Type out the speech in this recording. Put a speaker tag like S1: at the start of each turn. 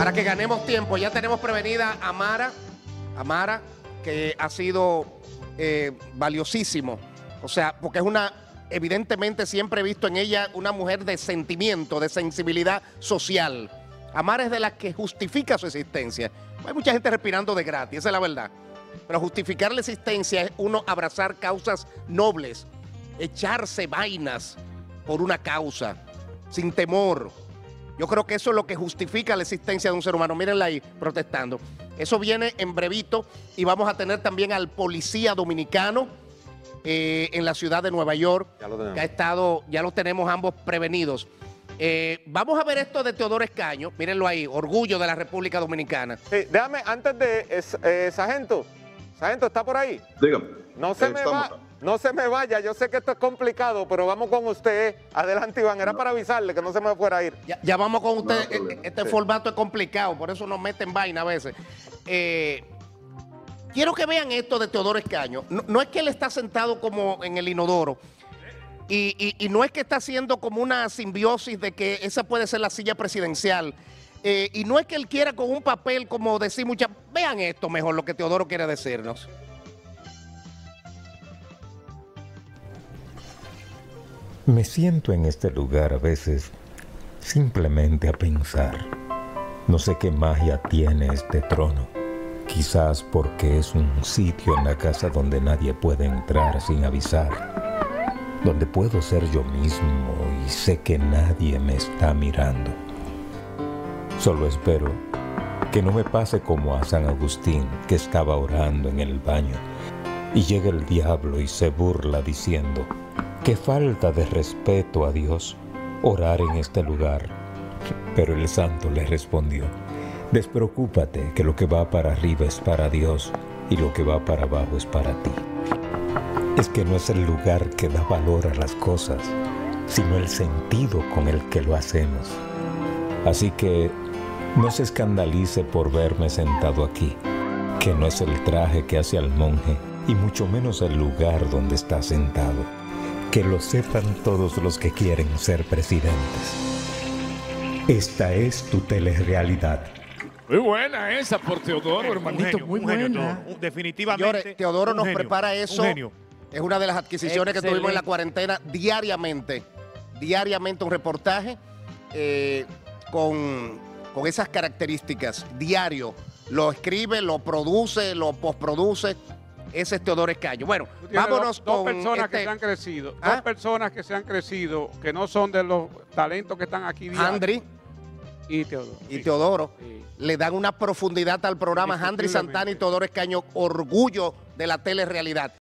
S1: Para que ganemos tiempo, ya tenemos prevenida a Mara, Mara, que ha sido eh, valiosísimo. O sea, porque es una, evidentemente siempre he visto en ella una mujer de sentimiento, de sensibilidad social. Amara es de las que justifica su existencia. Hay mucha gente respirando de gratis, esa es la verdad. Pero justificar la existencia es uno abrazar causas nobles, echarse vainas por una causa, sin temor. Yo creo que eso es lo que justifica la existencia de un ser humano. Mírenla ahí protestando. Eso viene en brevito y vamos a tener también al policía dominicano eh, en la ciudad de Nueva York, que ha estado, ya lo tenemos ambos prevenidos. Eh, vamos a ver esto de Teodoro Escaño, mírenlo ahí, orgullo de la República Dominicana.
S2: Sí, déjame, antes de, es- eh, Sargento, Sargento, ¿está por ahí?
S3: Dígame.
S2: No se
S3: Eh,
S2: me va, no se me vaya, yo sé que esto es complicado, pero vamos con usted. Adelante, Iván, era para avisarle que no se me fuera a ir.
S1: Ya, ya vamos con usted.
S3: No
S1: Este
S3: Sí.
S1: formato es complicado, por eso nos meten vaina a veces. Eh, quiero que vean esto de Teodoro Escaño. No, no es que él está sentado como en el inodoro. Y, y- y no es que está haciendo como una simbiosis de que esa puede ser la silla presidencial. Eh, y no es que él quiera con un papel como decir muchas... Vean esto mejor, lo que Teodoro quiere decirnos.
S4: Me siento en este lugar a veces simplemente a pensar. No sé qué magia tiene este trono. Quizás porque es un sitio en la casa donde nadie puede entrar sin avisar. Donde puedo ser yo mismo y sé que nadie me está mirando. Solo espero que no me pase como a San Agustín que estaba orando en el baño y llega el diablo y se burla diciendo, qué falta de respeto a Dios orar en este lugar. Pero el santo le respondió, despreocúpate que lo que va para arriba es para Dios y lo que va para abajo es para ti. Es que no es el lugar que da valor a las cosas, sino el sentido con el que lo hacemos. Así que no se escandalice por verme sentado aquí, que no es el traje que hace al monje y mucho menos el lugar donde está sentado. Que lo sepan todos los que quieren ser presidentes. Esta es tu telerrealidad.
S5: Muy buena esa por Teodoro, hermanito.
S6: genio,
S5: muy
S6: genio,
S5: buena.
S6: Definitivamente.
S1: Señores, Teodoro
S6: un
S1: nos
S6: genio,
S1: prepara
S6: un
S1: eso.
S6: genio.
S1: Es una de las adquisiciones que tuvimos en la cuarentena diariamente. Diariamente un reportaje eh, con, con esas características. Diario. Lo escribe, lo produce, lo postproduce. Ese es Teodoro Escaño. Bueno, vámonos
S7: dos, dos
S1: con
S7: personas
S1: este
S7: que se han crecido,
S1: ¿Ah?
S7: dos personas que se han crecido, que no son de los talentos que están aquí.
S1: Handry
S7: y Teodoro.
S1: y Teodoro.
S7: Sí.
S1: Le dan una profundidad al programa. Handry Santana y Teodoro Escaño, orgullo de la telerrealidad.